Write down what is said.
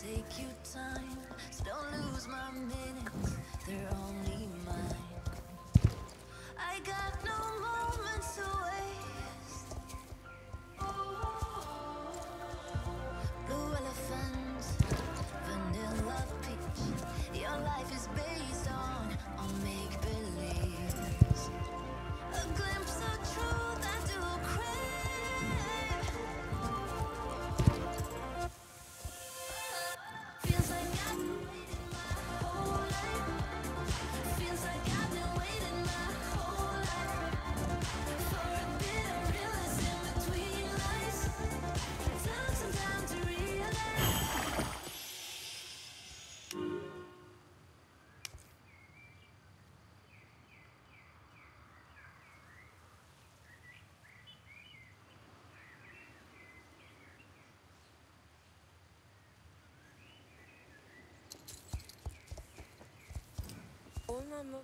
Take your time, so don't lose my minute. 女の